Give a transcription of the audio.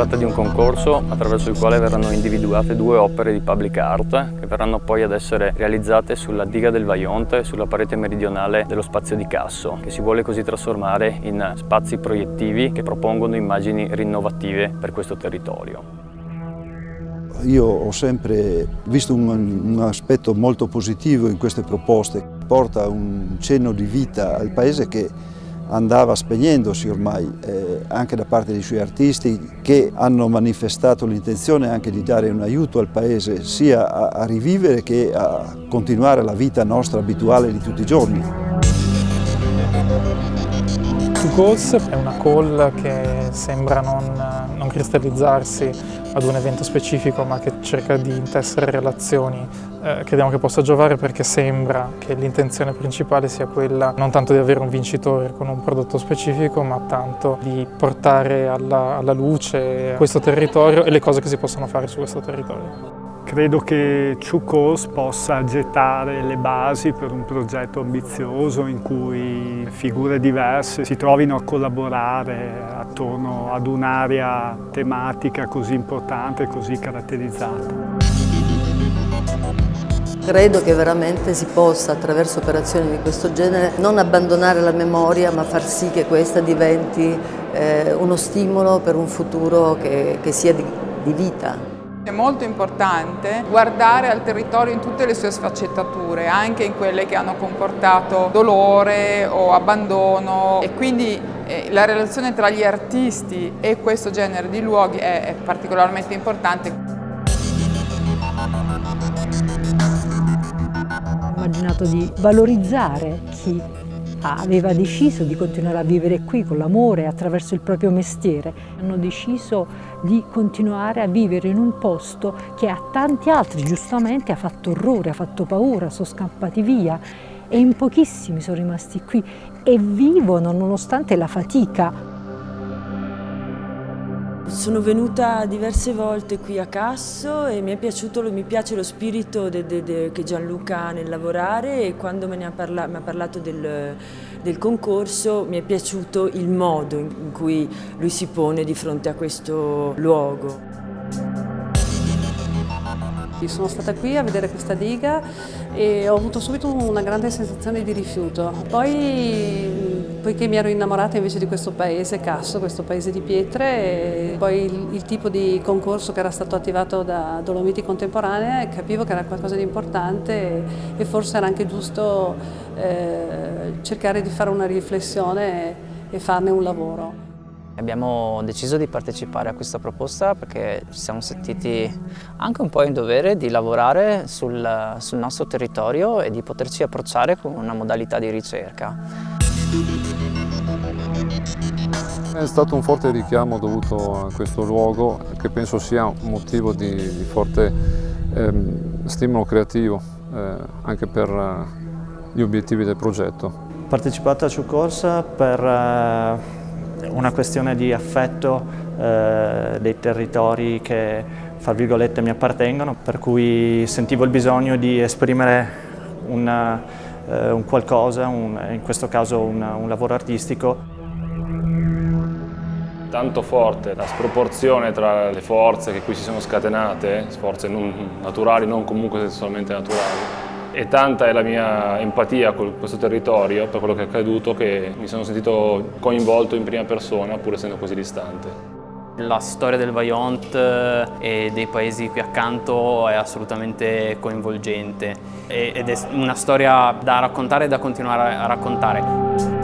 tratta di un concorso attraverso il quale verranno individuate due opere di public art che verranno poi ad essere realizzate sulla diga del Vaionte, sulla parete meridionale dello spazio di Casso, che si vuole così trasformare in spazi proiettivi che propongono immagini rinnovative per questo territorio. Io ho sempre visto un, un, aspetto molto positivo in queste proposte, porta un cenno di vita al paese che andava spegnendosi ormai eh, anche da parte dei suoi artisti che hanno manifestato l'intenzione anche di dare un aiuto al paese sia a, a rivivere che a continuare la vita nostra abituale di tutti i giorni. Two Goals è una call che sembra non, non cristallizzarsi ad un evento specifico ma che cerca di intessere relazioni eh, crediamo che possa giovare perché sembra che l'intenzione principale sia quella non tanto di avere un vincitore con un prodotto specifico ma tanto di portare alla, alla luce questo territorio e le cose che si possono fare su questo territorio. Credo che Ciucos possa gettare le basi per un progetto ambizioso in cui figure diverse si trovino a collaborare attorno ad un'area tematica così importante e così caratterizzata. Credo che veramente si possa, attraverso operazioni di questo genere, non abbandonare la memoria, ma far sì che questa diventi eh, uno stimolo per un futuro che, che sia di, di vita. È molto importante guardare al territorio in tutte le sue sfaccettature, anche in quelle che hanno comportato dolore o abbandono e quindi eh, la relazione tra gli artisti e questo genere di luoghi è, è particolarmente importante. Ho immaginato di valorizzare chi aveva deciso di continuare a vivere qui con l'amore attraverso il proprio mestiere. Hanno deciso di continuare a vivere in un posto che a tanti altri giustamente ha fatto orrore, ha fatto paura, sono scappati via e in pochissimi sono rimasti qui e vivono nonostante la fatica. Sono venuta diverse volte qui a Casso e mi, piaciuto, mi piace lo spirito de, de, de, che Gianluca ha nel lavorare e quando me ne ha, parla, mi ha parlato del, del, concorso mi è piaciuto il modo in cui lui si pone di fronte a questo luogo. Sono stata qui a vedere questa diga e ho avuto subito una grande sensazione di rifiuto. Poi, poiché mi ero innamorata invece di questo paese, Casso, questo paese di pietre, poi il, il tipo di concorso che era stato attivato da Dolomiti Contemporanea, capivo che era qualcosa di importante e, e forse era anche giusto eh, cercare di fare una riflessione e, e farne un lavoro. Abbiamo deciso di partecipare a questa proposta perché ci siamo sentiti anche un po' in dovere di lavorare sul, sul nostro territorio e di poterci approcciare con una modalità di ricerca. È stato un forte richiamo dovuto a questo luogo che penso sia un motivo di, di forte ehm, stimolo creativo eh, anche per eh, gli obiettivi del progetto. Ho partecipato a Ciucorsa per eh, una questione di affetto eh, dei territori che, fra virgolette, mi appartengono, per cui sentivo il bisogno di esprimere una, eh, un qualcosa, un, in questo caso un, un lavoro artistico. Tanto forte la sproporzione tra le forze che qui si sono scatenate, forze non naturali, non comunque sessualmente naturali, e tanta è la mia empatia con questo territorio, per quello che è accaduto, che mi sono sentito coinvolto in prima persona, pur essendo così distante. La storia del Vaillant eh, e dei paesi qui accanto è assolutamente coinvolgente ed è una storia da raccontare e da continuare a raccontare.